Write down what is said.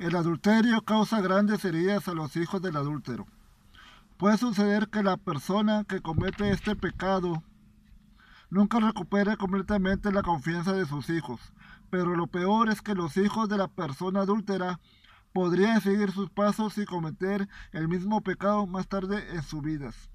El adulterio causa grandes heridas a los hijos del adúltero. Puede suceder que la persona que comete este pecado nunca recupere completamente la confianza de sus hijos, pero lo peor es que los hijos de la persona adúltera podrían seguir sus pasos y cometer el mismo pecado más tarde en sus vidas.